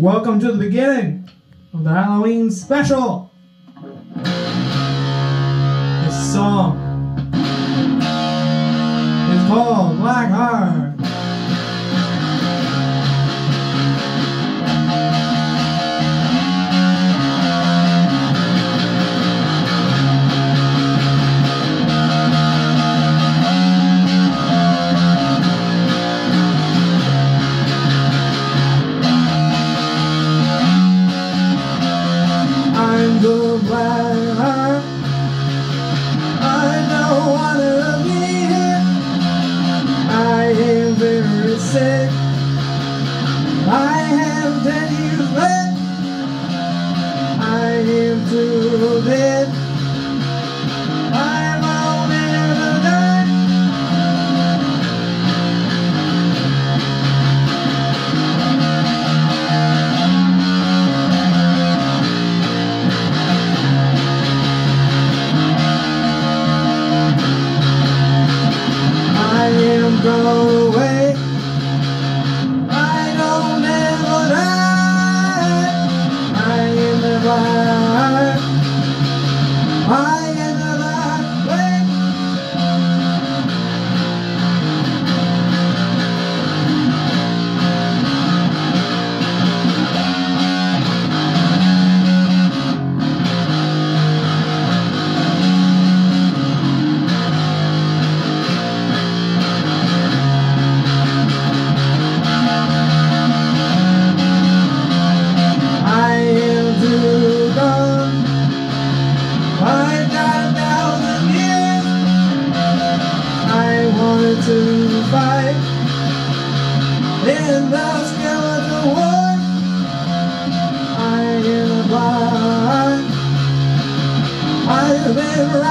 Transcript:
Welcome to the beginning of the Halloween special. This song Black. I don't wanna be here. I am. I have ten am To fight in the skeleton war. I am blind. I have been thousand